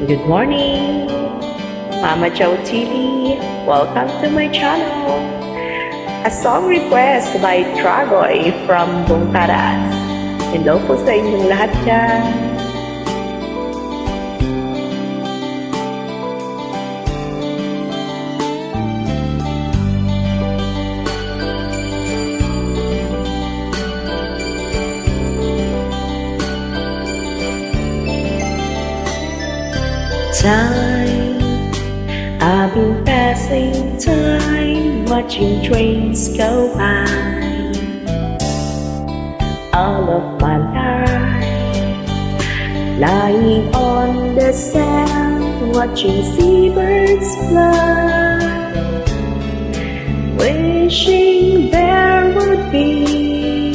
Good morning, Mama Joe TV. Welcome to my channel. A song request by Tragoy from Bungkaras. Hello po sa inyong lahat dyan. Time I've been passing time Watching trains go by. All of my life Lying on the sand Watching seabirds fly. Wishing there would be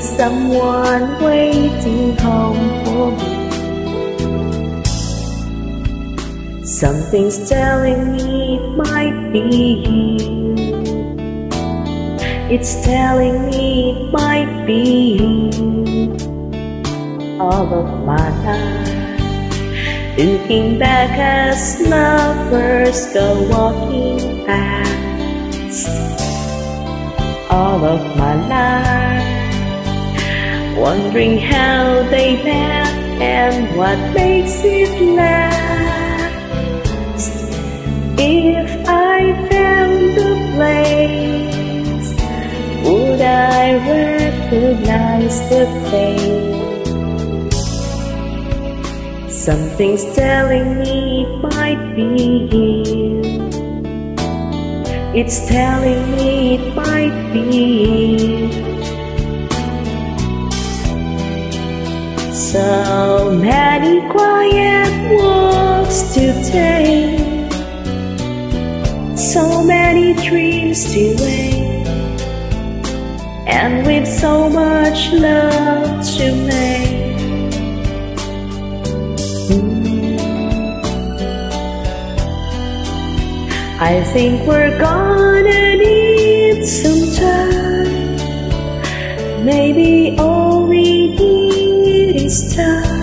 Someone waiting home for me. Something's telling me it might be. It's telling me it might be. All of my life, looking back as lovers go walking past. All of my life, wondering how they met and what makes it last. Recognize the face? Something's telling me it might be you. It's telling me it might be. So many quiet walks to take so many dreams to wait, and with so much love to make. Mm. I think we're gonna need some time. Maybe all we need is time.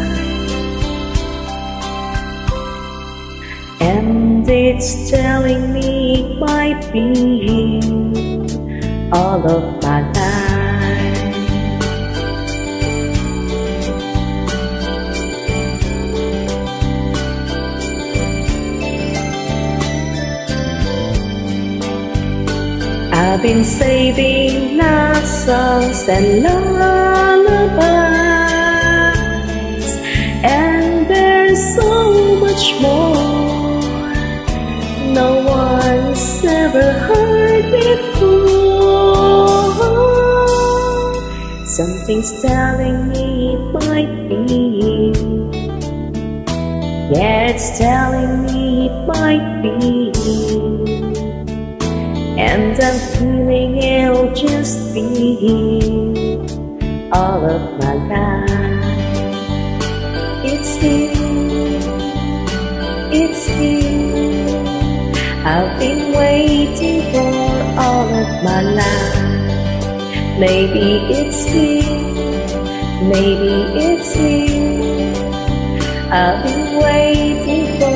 And it's telling me it might be you all of my life. I've been saving love songs and lullabies, and there's so much more no one's ever heard Something's telling me it might be. Yeah, it's telling me it might be. And I'm feeling it'll just be all of my life. It's you, it's you. I've been waiting for all of my life. Maybe it's you, maybe it's you. I've been waiting for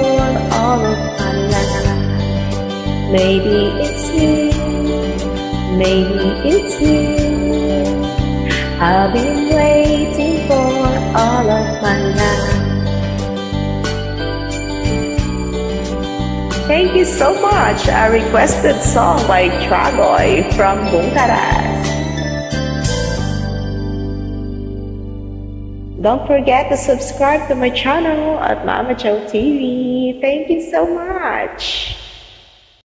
all of my life. Maybe it's you, maybe it's you. I've been waiting for all of my life. Thank you so much. I requested song by Tragoy from Bongkaras. Don't forget to subscribe to my channel at Mama Joe TV. Thank you so much.